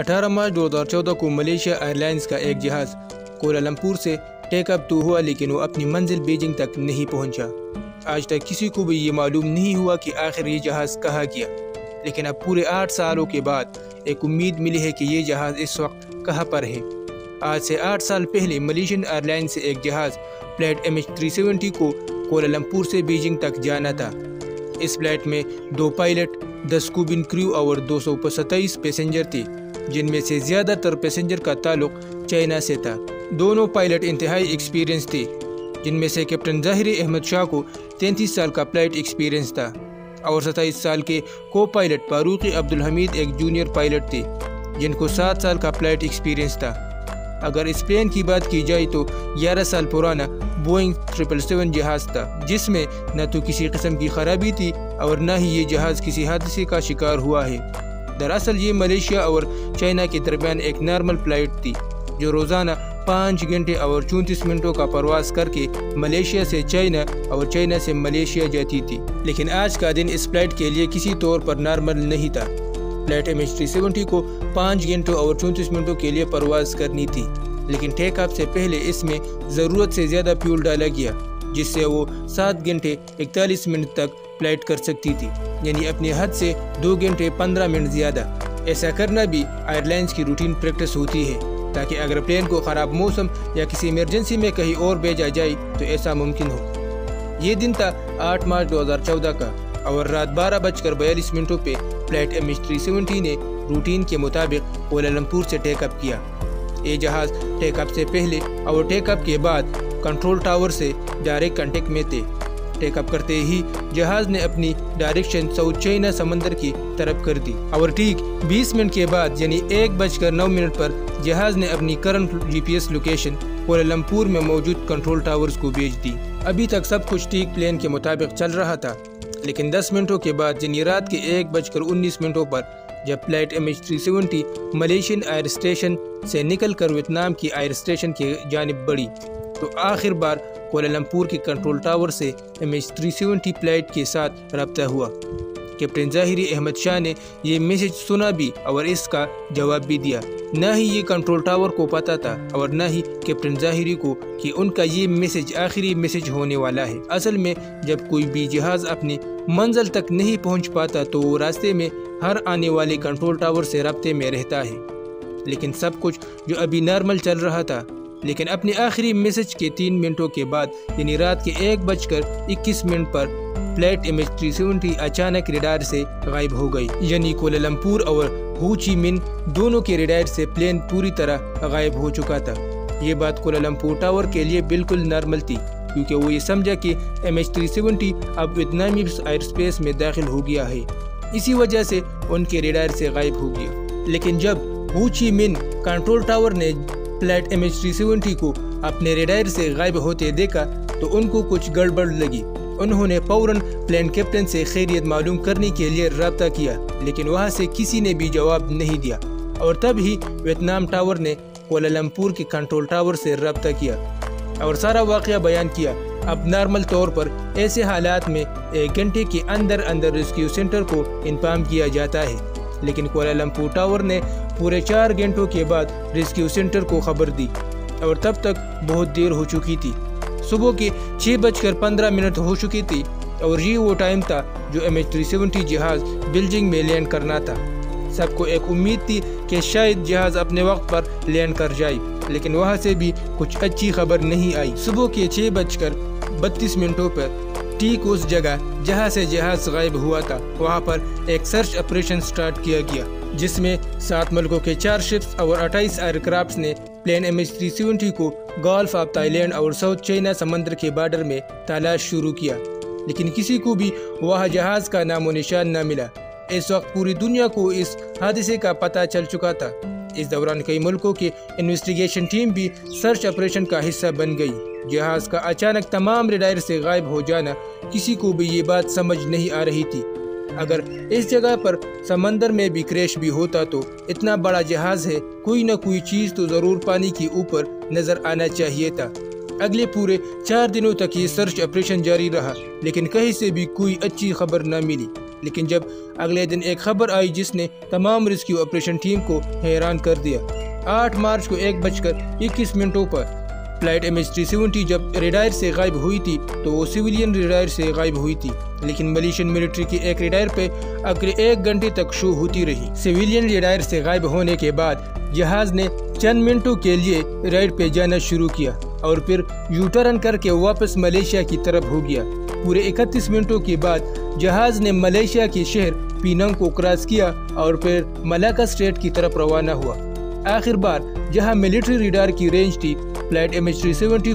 18 मार्च 2014 को Malaysia airlines का एक जहाज़ कोलालमपुर से टेकअप तो हुआ, लेकिन वो अपनी मंजिल बीजिंग तक नहीं पहुँचा। आज तक किसी को भी ये मालूम नहीं हुआ कि आखिर ये जहाज़ कहाँ गया। लेकिन अब पूरे आठ सालों के बाद एक उम्मीद मिली है कि ये जहाज़ इस वक्त कहाँ पर है। आज से आठ साल पहले मलेशियन एयरलाइंस से एक जहाज़ flight M H three seventy को कोलालमपुर से बीजिंग तक जाना था। इस फ़्लाइट में दो पायलट, दस कुबिन क्रू और दो सौ सत्ताईस पैसेंजर थे। जिनमें से ज़्यादातर पैसेंजर का ताल्लुक चाइना से था। दोनों पायलट इंतहाई एक्सपीरियंस थे, जिनमें से कैप्टन ज़ाहिर अहमद शाह को तैंतीस साल का फ़्लाइट एक्सपीरियंस था और सत्ताईस साल के को पायलट फारूक अब्दुल हमीद एक जूनियर पायलट थे, जिनको सात साल का फ़्लाइट एक्सपीरियंस था। अगर इस प्लेन की बात की जाए तो 11 साल पुराना बोइंग ट्रिपल सेवन जहाज़ था, जिसमें न तो किसी किस्म की खराबी थी और न ही ये जहाज़ किसी हादसे का शिकार हुआ है। दरअसल ये मलेशिया और चाइना के दरमियान एक नॉर्मल फ़्लाइट थी, जो रोज़ाना पाँच घंटे और चौंतीस मिनटों का प्रवास करके मलेशिया से चाइना और चाइना से मलेशिया जाती थी। लेकिन आज का दिन इस फ़्लाइट के लिए किसी तौर पर नॉर्मल नहीं था। फ़्लाइट एम एच थ्री को पाँच घंटों और चौंतीस मिनटों के लिए प्रवास करनी थी, लेकिन टेक ऑफ़ से पहले इसमें ज़रूरत से ज़्यादा फ्यूल डाला गया। जिससे वो सात घंटे इकतालीस मिनट तक फ़्लाइट कर सकती थी। यानी अपने हद से दो घंटे पंद्रह मिनट ज़्यादा। ऐसा करना भी एयरलाइंस की रूटीन प्रैक्टिस होती है, ताकि अगर प्लेन को ख़राब मौसम या किसी इमरजेंसी में कहीं और भेजा जाए तो ऐसा मुमकिन हो। ये दिन था 8 मार्च 2014 का, और रात बारह बजकर बयालीस मिनटों पे फ़्लाइट एम एच ने रूटीन के मुताबिक कोलालमपुर से टेकअप किया। ये जहाज़ टेकअप से पहले और टेकअप के बाद कंट्रोल टावर से डायरेक्ट कांटेक्ट में थे। टेकअप करते ही जहाज़ ने अपनी डायरेक्शन साउथ चाइना समंदर की तरफ़ कर दी। और ठीक 20 मिनट के बाद, यानी एक बजकर नौ मिनट पर, जहाज़ ने अपनी करंट जीपीएस लोकेशन कोलालमपुर में मौजूद कंट्रोल टावर्स को भेज दी। अभी तक सब कुछ ठीक प्लेन के मुताबिक चल रहा था। लेकिन 10 मिनटों के बाद, यानी रात के एक बजकर उन्नीस मिनटों पर, जब flight M H three seventy Malaysian air station से निकलकर वियतनाम की एयर स्टेशन की जानब बढ़ी। तो आखिर बार कोलालमपुर के कंट्रोल टावर से एम एच थ्री फ़्लाइट के साथ रबता हुआ। कैप्टन जाहिरी अहमद शाह ने यह मैसेज सुना भी और इसका जवाब भी दिया। न ही ये कंट्रोल टावर को पता था और न ही कैप्टन जाहिरी को कि उनका ये मैसेज आखिरी मैसेज होने वाला है। असल में जब कोई भी जहाज़ अपने मंजिल तक नहीं पहुँच पाता तो वो रास्ते में हर आने वाले कंट्रोल टावर से रबते में रहता है। लेकिन सब कुछ जो अभी नॉर्मल चल रहा था लेकिन अपने आखिरी मैसेज के तीन मिनटों के बाद, यानी रात के एक बजकर इक्कीस मिनट पर flight M H three seventy अचानक रेडार से गायब हो गई। यानी कोलमपुर और हुची मिन दोनों के रेडार से प्लेन पूरी तरह गायब हो चुका था। ये बात कोलमपुर टावर के लिए बिल्कुल नॉर्मल थी, क्योंकि वो ये समझा कि एम एच थ्री सेवेंटी अब वियतनामी एयर स्पेस में दाखिल हो गया है। इसी वजह से उनके रेडार से गायब हो गया। लेकिन जब Ho Chi Minh control tower ने फ़्लाइट एम एच को अपने रेडार से गायब होते देखा तो उनको कुछ गड़बड़ लगी। उन्होंने फ़ौरन प्लेन कैप्टन से खैरियत मालूम करने के लिए रबता किया, लेकिन वहाँ से किसी ने भी जवाब नहीं दिया। और तब ही वियतनाम टावर ने कोलालमपुर के कंट्रोल टावर से रबता किया और सारा वाक़ बयान किया। अब नॉर्मल तौर पर ऐसे हालात में एक घंटे के अंदर अंदर रेस्क्यू सेंटर को इन्फार्म किया जाता है, लेकिन कोलालमपुर टावर ने पूरे चार घंटों के बाद रेस्क्यू सेंटर को खबर दी और तब तक बहुत देर हो चुकी थी। सुबह के छः बजकर पंद्रह मिनट हो चुकी थी और ये वो टाइम था जो एम एच थ्री सेवेंटी जहाज़ बिल्जिंग में लैंड करना था। सबको एक उम्मीद थी कि शायद जहाज़ अपने वक्त पर लैंड कर जाए, लेकिन वहाँ से भी कुछ अच्छी खबर नहीं आई। सुबह के छः बजकर बत्तीस मिनटों पर ठीक उस जगह जहाँ से जहाज़ गायब हुआ था, वहाँ पर एक सर्च ऑपरेशन स्टार्ट किया गया। जिसमें सात मुल्कों के चार शिप्स और अट्ठाईस एयरक्राफ्ट ने plane M H three seventy को गल्फ ऑफ़ थाईलैंड और साउथ चाइना समंदर के बॉर्डर में तलाश शुरू किया। लेकिन किसी को भी वह जहाज़ का नामो निशान न मिला। इस वक्त पूरी दुनिया को इस हादसे का पता चल चुका था। इस दौरान कई मुल्कों की इन्वेस्टिगेशन टीम भी सर्च ऑपरेशन का हिस्सा बन गई। जहाज़ का अचानक तमाम रेडायर से गायब हो जाना किसी को भी ये बात समझ नहीं आ रही थी। अगर इस जगह पर समंदर में भी क्रैश भी होता तो इतना बड़ा जहाज़ है, कोई न कोई चीज़ तो ज़रूर पानी के ऊपर नज़र आना चाहिए था। अगले पूरे चार दिनों तक ये सर्च ऑपरेशन जारी रहा, लेकिन कहीं से भी कोई अच्छी खबर न मिली। लेकिन जब अगले दिन एक खबर आई जिसने तमाम रेस्क्यू ऑपरेशन टीम को हैरान कर दिया, आठ मार्च को एक बजकर इक्कीस मिनटों पर फ़्लाइट एम एच जब रेडायर से गायब हुई थी तो वो सिविलियन रेडायर से गायब हुई थी। लेकिन मलेशियन मिलिट्री की एक रेडायर पे अगले एक घंटे तक शो होती रही। सिविलियन रेडायर से गायब होने के बाद जहाज़ ने चंद मिनटों के लिए राइड पे जाना शुरू किया और फिर यू टर्न करके वापस मलेशिया की तरफ़ हो गया। पूरे 31 मिनटों के बाद जहाज़ ने मलेशिया के शहर पीनंग को क्रॉस किया और फिर मलाका स्टेट की तरफ़ रवाना हुआ। आखिर बार जहाँ मिलिट्री रिडार की रेंज थी फ़्लाइट एम एच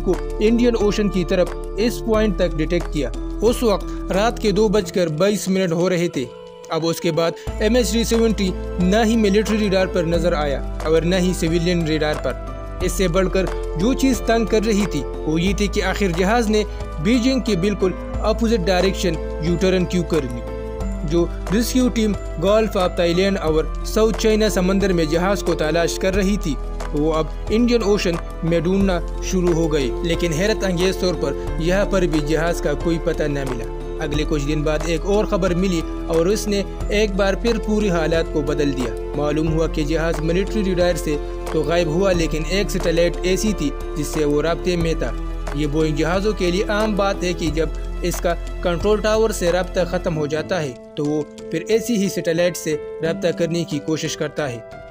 को इंडियन ओशन की तरफ़ इस पॉइंट तक डिटेक्ट किया। उस वक्त रात के दो बजकर बाईस मिनट हो रहे थे। अब उसके बाद एम एच न ही मिलिट्री रिडार पर नज़र आया और न ही सिविलियन रिडार पर। इससे बढ़कर जो चीज़ तंग कर रही थी, वो ये थी कि आखिर जहाज़ ने बीजिंग के बिल्कुल अपोजिट डायरेक्शन यू टर्न क्यों कर ली? जो rescue team gulf of Thailand और साउथ चाइना समंदर में जहाज़ को तलाश कर रही थी वो अब इंडियन ओशन में ढूंढना शुरू हो गई, लेकिन हैरत अंगेज तौर पर यहाँ पर भी जहाज़ का कोई पता न मिला। अगले कुछ दिन बाद एक और खबर मिली और उसने एक बार फिर पूरी हालात को बदल दिया। मालूम हुआ कि जहाज़ मिलिट्री रिडायर से तो गायब हुआ, लेकिन एक सेटेलाइट ऐसी थी जिससे वो रबते में था। ये बोइंग जहाज़ों के लिए आम बात है कि जब इसका कंट्रोल टावर से रबता ख़त्म हो जाता है तो वो फिर ऐसी ही सेटेलाइट से रबता करने की कोशिश करता है।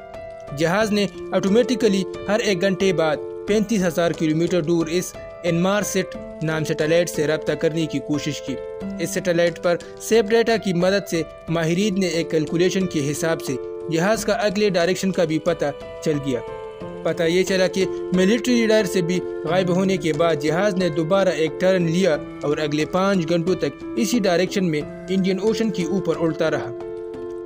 जहाज़ ने ऑटोमेटिकली हर एक घंटे बाद पैंतीस हज़ार किलोमीटर दूर इस इनमार सेट नाम सेटेलाइट से रब्ता करने की कोशिश की। इस सेटेलाइट पर सेफ़ डाटा की मदद से माहरीन ने एक कैलकुलेशन के हिसाब से जहाज़ का अगले डायरेक्शन का भी पता चल गया। पता ये चला कि मिलिट्री लीडर से भी गायब होने के बाद जहाज़ ने दोबारा एक टर्न लिया और अगले पाँच घंटों तक इसी डायरेक्शन में इंडियन ओशन के ऊपर उड़ता रहा।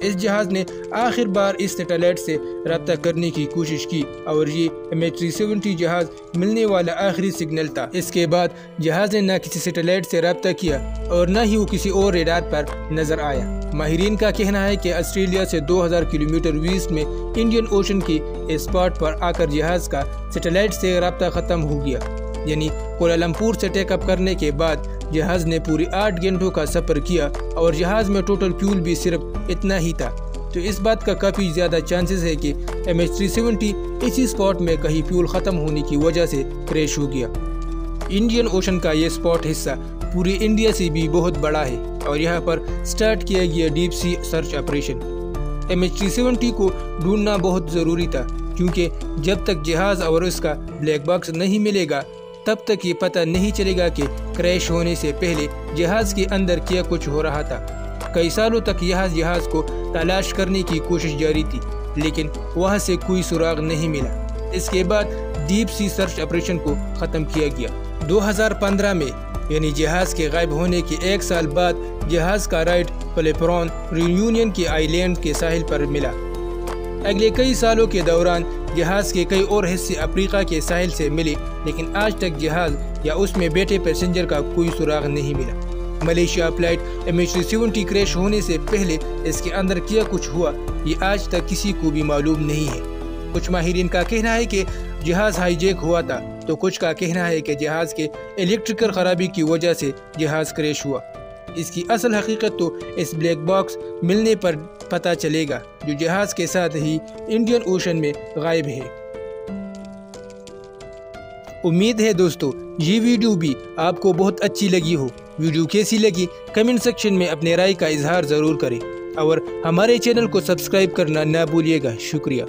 इस जहाज़ ने आखिर बार इस सेटेलाइट से रब्ता करने की कोशिश की और ये एम एच सेवेंटी जहाज़ मिलने वाला आखिरी सिग्नल था। इसके बाद जहाज़ ने न किसी सैटेलाइट से रब्ता किया और न ही वो किसी और रेडार पर नज़र आया। माहरीन का कहना है कि ऑस्ट्रेलिया से 2000 किलोमीटर ईस्ट में इंडियन ओशन की स्पॉट पर आकर जहाज़ का सेटेलाइट से रब्ता खत्म हो गया। यानी कोलालमपुर से टेकअप करने के बाद जहाज़ ने पूरी आठ घंटों का सफ़र किया और जहाज़ में टोटल फ्यूल भी सिर्फ़ इतना ही था। तो इस बात का काफ़ी ज़्यादा चांसेस है कि एम एच इसी स्पॉट में कहीं फ्यूल ख़त्म होने की वजह से क्रैश हो गया। इंडियन ओशन का ये स्पॉट हिस्सा पूरी इंडिया से भी बहुत बड़ा है और यहाँ पर स्टार्ट किया गया deep sea search operation M H को ढूंढना बहुत ज़रूरी था, क्योंकि जब तक जहाज़ और उसका ब्लैक बॉक्स नहीं मिलेगा, तब तक ये पता नहीं चलेगा कि क्रैश होने से पहले जहाज़ के अंदर क्या कुछ हो रहा था। कई सालों तक यह जहाज़ को तलाश करने की कोशिश जारी थी, लेकिन वहाँ से कोई सुराग नहीं मिला। इसके बाद डीप सी सर्च ऑपरेशन को ख़त्म किया गया। 2015 में, यानी जहाज़ के गायब होने के एक साल बाद, जहाज़ का राइड प्लेप्रॉन रियूनियन के आइलैंड के साहिल पर मिला। अगले कई सालों के दौरान, जहाज़ के कई और हिस्से अफ्रीका के साहिल से मिले, लेकिन आज तक जहाज़ या उसमें बैठे पैसेंजर का कोई सुराग नहीं मिला। Malaysia flight M H crash होने से पहले इसके अंदर क्या कुछ हुआ। ये आज तक किसी को भी मालूम नहीं है। कुछ माहिरीन का कहना है कि जहाज़ हाईजेक हुआ था तो कुछ का कहना है कि जहाज़ के इलेक्ट्रिकल खराबी की वजह से जहाज़ क्रैश हुआ। इसकी असल हकीकत तो इस ब्लैक बॉक्स मिलने पर पता चलेगा, जो जहाज़ के साथ ही इंडियन ओशन में गायब है। उम्मीद है दोस्तों, ये वीडियो भी आपको बहुत अच्छी लगी हो। वीडियो कैसी लगी, कमेंट सेक्शन में अपने राय का इजहार ज़रूर करें। और हमारे चैनल को सब्सक्राइब करना न भूलिएगा। शुक्रिया।